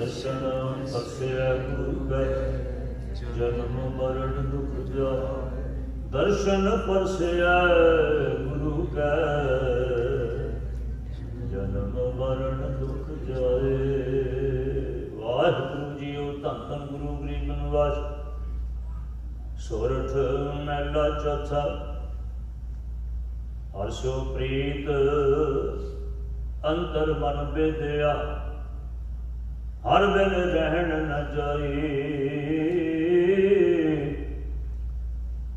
ਦਰਸ਼ਨ ਬਖਸ਼ਿਆ ਗੁਰੂ ਕੈ, ਜਨਮ ਮਰਨ ਦੁਖ ਜਾਏ। ਦਰਸ਼ਨ ਪਰਸਿਆ ਗੁਰੂ ਕੈ, ਜਨਮ ਮਰਨ ਦੁਖ ਜਾਏ। ਵਾਹਿਗੁਰੂ ਜੀਓ, ਧੰਨ ਧੰਨ ਗੁਰੂ ਗਰੀਬ ਨਿਵਾਸ। ਸੋਰਠ ਮਹਿਲਾ ਚੌਥਾ। ਹਰਸ਼ੋ ਪ੍ਰੀਤ ਅੰਤਰ ਮਨ ਬੇਦਿਆ। ਹਰ ਵੇਲ ਰਹਿਣ ਨ ਜਾਈ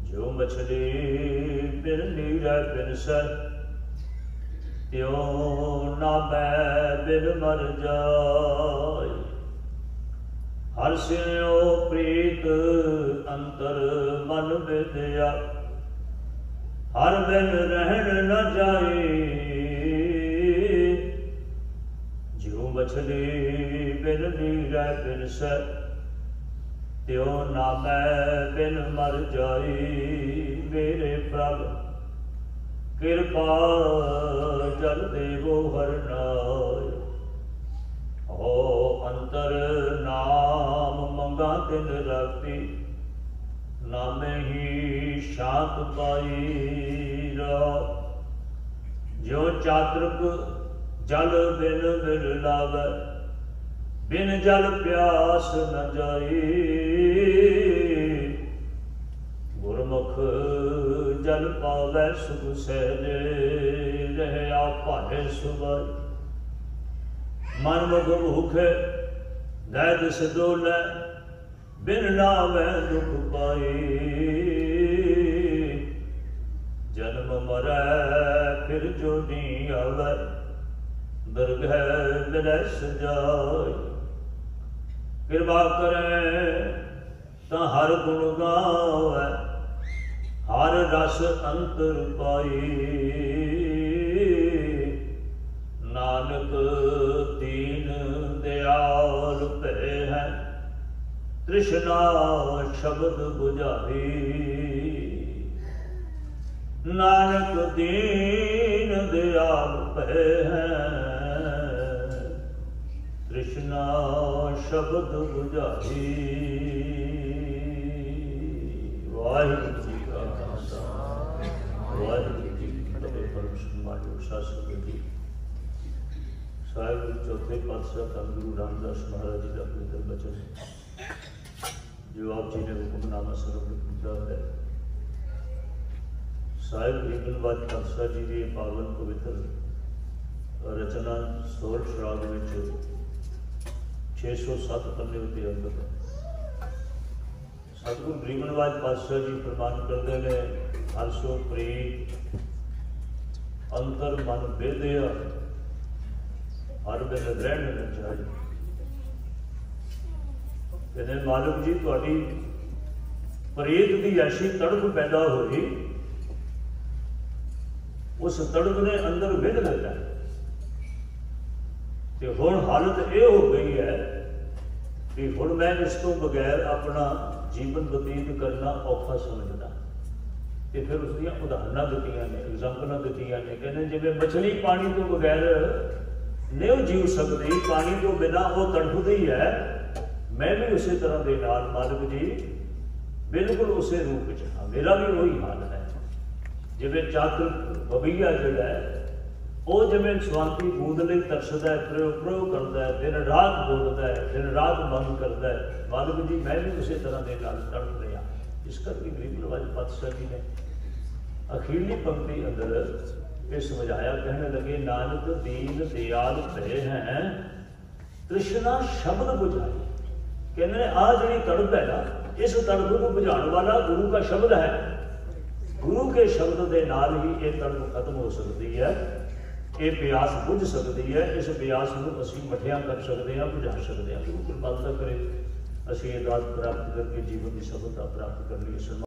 ਜੋ ਮਛਲੀ ਬਿਨ ਨੀਰੈ ਬਿਨ ਸੈ ਤਿਉ ਨਾ ਬੈ ਬਿਨ ਮਰ ਜਾਈ ਹਰ ਸਿਓ ਪ੍ਰੀਤ ਅੰਤਰ ਮਨ ਵਿਦਿਆ ਹਰ ਬਿਨ ਰਹਿਣ ਨ ਜਾਈ ਜਿਉ ਮਛਲੀ ਬਿਨ ਨੀਰੈ ਬਿਨ ਸੈ, ਤਿਉ ਨਾ ਮੈਂ ਬਿਨ ਮਰ ਜਾਈ। ਮੇਰੇ ਪ੍ਰਭ, ਕਿਰਪਾ ਜਲ ਦੇਵੋ ਹਰ ਨਾਇ ਅੰਤਰ ਨਾਮ ਮੰਗਾ ਦਿਨ ਰਾਤੀ ਨਾਮੇ ਹੀ ਸ਼ਾਂਤ ਪਾਈ ਰਾ ਜੋ ਚਾਤਰਕ ਜਲ ਬਿਨ ਬਿਨ ਲਾਵੇ ਬਿਨ ਜਲ ਪਿਆਸ ਨ ਜਾਈ। ਗੁਰਮੁਖ ਜਲ ਪਾਵੇ ਸੁਖ ਸਹਿਜੇ ਰਹਿ ਆ ਸੁਭਾਈ। ਮਨ ਮੁਖ ਭੁਖੇ ਦੈਦ ਸਦੋਲੇ, ਬਿਨ ਨਾਵੇ ਦੁਖ ਪਾਈ। ਜਨਮ ਮਰੈ, ਫਿਰ ਜੋ ਨੀ ਆਵੇ, ਦਰਗਹਿ ਬਿਲਸ ਜਾਈ ਕਿਰਪਾ ਕਰੇ, ਤਾਂ ਹਰ ਗੁਣ ਗਾਵੇ, ਹਰ ਰਸ ਅੰਤਰ ਪਾਈ ਨਾਨਕ ਦੀਨ ਦਿਆਲ ਭੈ ਹੈ, ਤ੍ਰਿਸ਼ਨਾ ਸ਼ਬਦ 부ਝਾਈ ਨਾਨਕ ਦੀਨ ਦਿਆਲ ਭੈ ਹੈ ਤ੍ਰਿਸ਼ਨਾ ਸ਼ਬਦ 부ਝਾਈ ਵਾਹਿਗੁਰੂ ਜੀ ਕਾ ਖਾਲਸਾ। ਵਾਹਿਗੁਰੂ ਜੀ ਕੀ ਫਤਿਹ ਪਰਮ ਸਨਮਾਨਯੋਗ ਜੀ। ਸਾਹਿਬ, ਚੌਥੇ ਪਾਤਸ਼ਾਹ ਧੰਨ ਗੁਰੂ ਰਾਮਦਾਸ ਮਹਾਰਾਜ ਜੀ ਦਾ ਪਵਿੱਤਰ ਬਚਨ। ਜੋ ਆਪ ਜੀ ਨੇ ਹੁਕਮਨਾਮਾ ਸਰਵ ਕੀਤਾ ਹੈ। ਸਾਹਿਬ ਗਰੀਬਨਵਾਜ ਪਾਤਸ਼ਾਹ ਜੀ ਦੀ ਪਾਵਨ ਪਵਿੱਤਰ ਰਚਨਾ ਸੋਲ ਸ਼ਰਾਬ ਵਿੱਚ 607 ਪੰਨੇ ਉੱਤੇ ਅੰਕਿਤ ਹੈ। ਸਤਿਗੁਰੂ ਗਰੀਬਨਵਾਜ ਪਾਤਸ਼ਾਹ ਜੀ ਪ੍ਰਮਾਣ ਕਰਦੇ ਨੇ ਹਰਸ਼ੋ ਪ੍ਰੀਤ ਅੰਤਰ ਮਨ ਬੇਦਿਆ ਹਰ ਵੇਲੇ ਰਹਿਣ ਨੂੰ ਚਾਹੀਏ ਕਹਿੰਦੇ, ਮਾਲਕ ਜੀ, ਤੁਹਾਡੀ ਪ੍ਰੀਤ ਦੀ ਐਸੀ ਤੜਪ ਪੈਦਾ ਹੋਈ, ਉਸ ਤੜਪ ਨੇ ਅੰਦਰ ਵਿਧ ਲੱਗਾ ਤੇ ਹੁਣ ਹਾਲਤ ਇਹ ਹੋ ਗਈ ਹੈ ਵੀ ਹੁਣ ਮੈਂ ਇਸ ਤੋਂ ਬਗੈਰ ਆਪਣਾ ਜੀਵਨ ਬਤੀਤ ਕਰਨਾ ਔਖਾ ਸਮਝਦਾ। ਤੇ ਫਿਰ ਉਸ ਦੀਆਂ ਉਦਾਹਰਨਾਂ ਦਿੱਤੀਆਂ ਨੇ ਐਗਜ਼ਾਮਪਲਾਂ ਦਿੱਤੀਆਂ ਨੇ, ਕਹਿੰਦੇ ਜਿਵੇਂ ਮਛਲੀ ਪਾਣੀ ਤੋਂ ਬਗੈਰ ਨਹੀਂ ਜੀਵ ਸਕਦੀ, ਪਾਣੀ ਤੋਂ ਬਿਨਾ ਉਹ ਤੜਫਦੀ ਹੈ। ਮੈਂ ਵੀ ਉਸੇ ਤਰ੍ਹਾਂ ਦੇ ਨਾਲ, ਮਾਲਕ ਜੀ, ਬਿਲਕੁਲ ਉਸੇ ਰੂਪ ਵਿੱਚ ਹਾਂ, ਮੇਰਾ ਵੀ ਉਹੀ ਹਾਲ ਹੈ। ਜਿਵੇਂ ਚਾਤਰ ਬਬੀਆ ਜਿਹੜਾ ਹੈ ਉਹ ਜਿਵੇਂ ਸਵਾਂਤੀ ਬੂੰਦ ਲਈ ਤਰਸਦਾ ਹੈ ਪ੍ਰਯੋਗ ਪ੍ਰਯੋਗ ਕਰਦਾ ਹੈ, ਦਿਨ ਰਾਤ ਬੋਲਦਾ ਹੈ, ਦਿਨ ਰਾਤ ਮੰਗ ਕਰਦਾ ਹੈ। ਮਾਲਕ ਜੀ, ਮੈਂ ਵੀ ਉਸੇ ਤਰ੍ਹਾਂ ਦੇ ਨਾਲ ਤੜਪ ਰਿਹਾ ਇਸ ਕਰਕੇ ਗਰੀਬ ਨਵਾਜ ਪਾਤਸ਼ਾਹ ਜੀ ਨੇ ਅਖੀਰਲੀ ਪੰਕਤੀ ਅੰਦਰ ਇਹ ਸਮਝਾਇਆ ਕਹਿਣ ਲੱਗੇ, ਨਾਨਕ ਦੀਨ ਦਿਆਲ ਭਏ ਹੈ, ਤ੍ਰਿਸ਼ਨਾ ਸ਼ਬਦ 부ਝਾਈ ਕਹਿੰਦੇ ਨੇ ਆ ਜਿਹੜੀ ਤੜਪ ਹੈ ਨਾ, ਇਸ ਤੜਪ ਨੂੰ ਬੁਝਾਉਣ ਵਾਲਾ ਗੁਰੂ ਦਾ ਸ਼ਬਦ ਹੈ। ਗੁਰੂ ਕੇ ਸ਼ਬਦ ਦੇ ਨਾਲ ਹੀ ਇਹ ਤੜਪ ਖਤਮ ਹੋ ਸਕਦੀ ਹੈ। ਇਹ ਬਿਆਸ ਬੁੱਝ ਸਕਦੀ ਹੈ, ਇਸ ਬਿਆਸ ਨੂੰ ਅਸੀਂ ਮਠਿਆ ਕਰ ਸਕਦੇ ਹਾਂ, ਬੁਝਾ ਸਕਦੇ ਹਾਂ। ਗੁਰੂ ਕਿਰਪਾ ਕਰੇ ਅਸੀਂ ਇਹ ਦਾਤ ਪ੍ਰਾਪਤ ਕਰਕੇ ਜੀਵਨ ਦੀ ਸਫਲਤਾ ਪ੍ਰਾਪਤ ਕਰ ਲਈਏ।